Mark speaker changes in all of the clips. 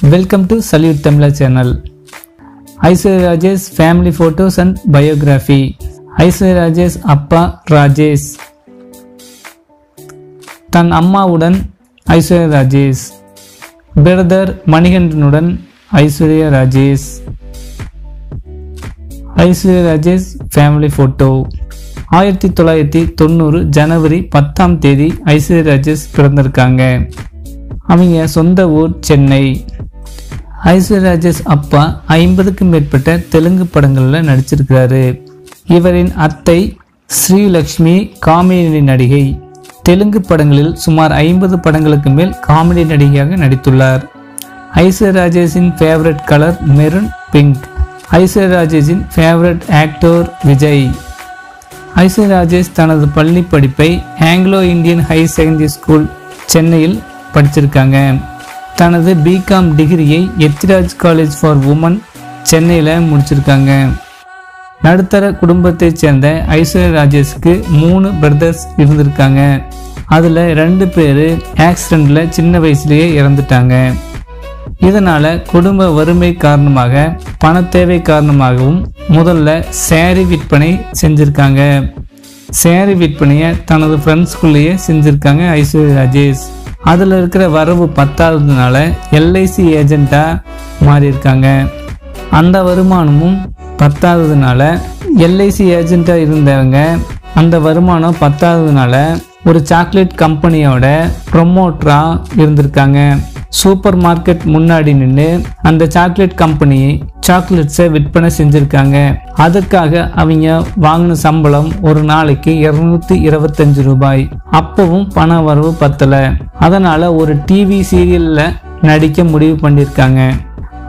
Speaker 1: Welcome to salute Tamizha channel Aishwarya Rajesh family photos and biography Aishwarya Rajesh அப்பா ராஜேஷ் தன் அம்மாவுடன் Aishwarya Rajesh brother மணிகண்டனுடன் Aishwarya Rajesh Aishwarya Rajesh family photo ஆயிரத்தி தொள்ளாயிரத்தி தொண்ணூறு ஜனவரி பத்தாம் தேதி ஐஸ்வர்யா ராஜேஷ் பிறந்திருக்காங்க. அவங்க சொந்த ஊர் சென்னை. ஐஸ்வர்யராஜேஷ் அப்பா ஐம்பதுக்கும் மேற்பட்ட தெலுங்கு படங்களில் நடிச்சிருக்கிறாரு. இவரின் அத்தை ஸ்ரீலக்ஷ்மி காமெடி நடிகை. தெலுங்கு படங்களில் சுமார் ஐம்பது படங்களுக்கு மேல் காமெடி நடிகையாக நடித்துள்ளார். ஐஸ்வர்யராஜேஷின் favourite colour maroon pink ஐஸ்வர்யராஜேஷின் favourite actor Vijay. ஐஸ்வர்யராஜேஷ் தனது பள்ளி படிப்பை Anglo Indian higher secondary school சென்னையில் படிச்சிருக்காங்க. தனது பிகாம் டிகிரியை எத்திராஜ் காலேஜ் ஃபார் உமன் சென்னையில் முடிச்சிருக்காங்க. நடுத்தர குடும்பத்தைச் சேர்ந்த ஐஸ்வர்யா ராஜேஷ்க்கு மூணு பிரதர்ஸ் இருந்திருக்காங்க. அதில் ரெண்டு பேர் ஆக்சிடெண்ட்டில் சின்ன வயசுலேயே இறந்துட்டாங்க. இதனால் குடும்ப வறுமை காரணமாக பண தேவை காரணமாகவும் முதல்ல சேரீ விற்பனை செஞ்சிருக்காங்க. சேரீ விற்பனையை தனது ஃப்ரெண்ட்ஸ்குள்ளேயே செஞ்சுருக்காங்க ஐஸ்வர்யா ராஜேஷ். அதில் இருக்கிற வரவு பத்தாததுனால எல்ஐசி ஏஜெண்ட்டாக மாறியிருக்காங்க. அந்த வருமானமும் பத்தாததுனால எல்ஐசி ஏஜெண்ட்டாக இருந்தவங்க அந்த வருமானம் பத்தாததுனால ஒரு சாக்லேட் கம்பெனியோட ப்ரொமோட்டராக இருந்திருக்காங்க. சூப்பர் மார்க்கெட் முன்னாடி நின்று அந்த சாக்லேட் கம்பெனி சாக்லேட்ஸை விற்பனை செஞ்சுருக்காங்க. அதுக்காக அவங்க வாங்கின சம்பளம் ஒரு நாளைக்கு இருநூத்தி இருபத்தஞ்சு ரூபாய். அப்பவும் பண வரவு பத்தலை. அதனால் ஒரு டிவி சீரியலில் நடிக்க முடிவு பண்ணியிருக்காங்க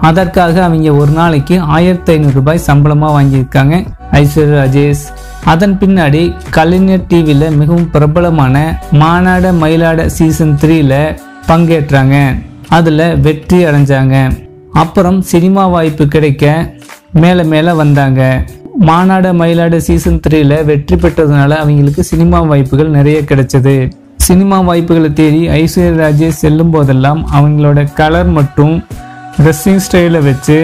Speaker 1: அதற்காக அவங்க ஒரு நாளைக்கு ஆயிரத்தி ஐநூறு ரூபாய் சம்பளமாக வாங்கியிருக்காங்க. ஐஸ்வர்யா ராஜேஷ் அதன் பின்னாடி கலைஞர் டிவியில் மிகவும் பிரபலமான மாநாட மயிலாட சீசன் த்ரீல பங்கேற்றாங்க. அதில் வெற்றி அடைஞ்சாங்க. அப்புறம் சினிமா வாய்ப்பு கிடைக்க மேலே மேலே வந்தாங்க. மாநாட மயிலாட சீசன் த்ரீல வெற்றி பெற்றதுனால அவங்களுக்கு சினிமா வாய்ப்புகள் நிறைய கிடைச்சது. சினிமா வாய்ப்புகளை தேடி ஐஸ்வர்யா ராஜேஷ் செல்லும் போதெல்லாம் அவங்களோட கலர் மற்றும் ட்ரெஸ்ஸிங் ஸ்டைலை வச்சு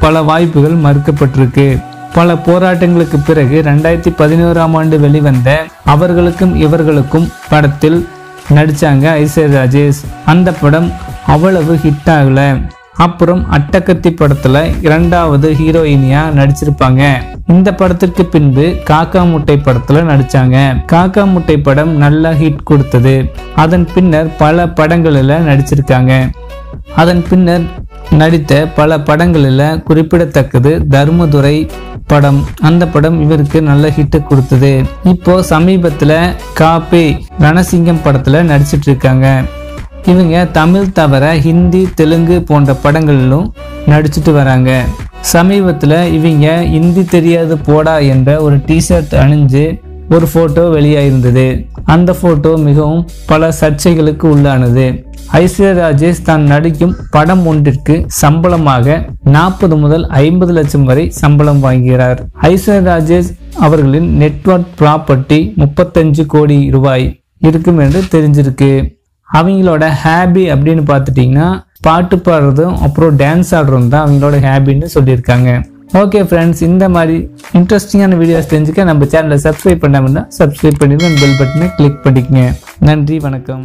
Speaker 1: பல வாய்ப்புகள் மறுக்கப்பட்டிருக்கு. பல போராட்டங்களுக்கு பிறகு ரெண்டாயிரத்தி பதினோராம் ஆண்டு வெளிவந்த அவர்களுக்கும் இவர்களுக்கும் படத்தில் நடிச்சாங்க ஐஸ்வர் ராஜேஷ். அந்த படம் அவ்வளவு ஹிட் ஆகல. அப்புறம் அட்டகத்தி படத்துல இரண்டாவது ஹீரோயினியா நடிச்சிருப்பாங்க. இந்த படத்திற்கு பின்பு காக்கா முட்டை படத்துல நடிச்சாங்க. காக்கா முட்டை படம் நல்ல ஹிட் கொடுத்தது. அதன் பின்னர் பல படங்களில் நடிச்சிருக்காங்க. அதன் பின்னர் நடித்த பல படங்களில் குறிப்பிடத்தக்கது தர்மதுரை படம். அந்த படம் இவருக்கு நல்ல ஹிட் கொடுத்தது. இப்போ சமீபத்தில் காப்பி ரணசிங்கம் படத்தில் நடிச்சிட்டு இருக்காங்க இவங்க தமிழ் தவிர ஹிந்தி தெலுங்கு போன்ற படங்களிலும் நடிச்சிட்டு வராங்க. சமீபத்தில் இவங்க ஹிந்தி தெரியாது போடா என்ற ஒரு டிஷர்ட் அணிஞ்சு ஒரு ஃபோட்டோ வெளியாயிருந்தது. அந்த ஃபோட்டோ மிகவும் பல சர்ச்சைகளுக்கு உள்ளானது. ஐஸ்வர்யா ராஜேஷ் தான் நடிக்கும் படம் ஒன்றிற்கு சம்பளமாக நாற்பது முதல் ஐம்பது லட்சம் வரை சம்பளம் வாங்குகிறார். ஐஸ்வர்யா ராஜேஷ் அவர்களின் நெட்வொர்க் ப்ராப்பர்ட்டி முப்பத்தஞ்சு கோடி ரூபாய் இருக்கும் என்று தெரிஞ்சிருக்கு. அவங்களோட ஹாபி அப்படின்னு பார்த்துட்டிங்கன்னா பாட்டு பாடுறதும் அப்புறம் டான்ஸ் ஆடுறதும் தான் அவங்களோட ஹாபின்னு சொல்லியிருக்காங்க. ஓகே ஃப்ரெண்ட்ஸ் இந்த மாதிரி இன்ட்ரெஸ்டிங்கான வீடியோஸ் தெரிஞ்சுக்க நம்ம சேனலை சப்ஸ்கிரைப் பண்ணாமல் சப்ஸ்கிரைப் பண்ணிடுங்க பெல் பட்டனை கிளிக் பண்ணிக்கங்க. நன்றி வணக்கம்.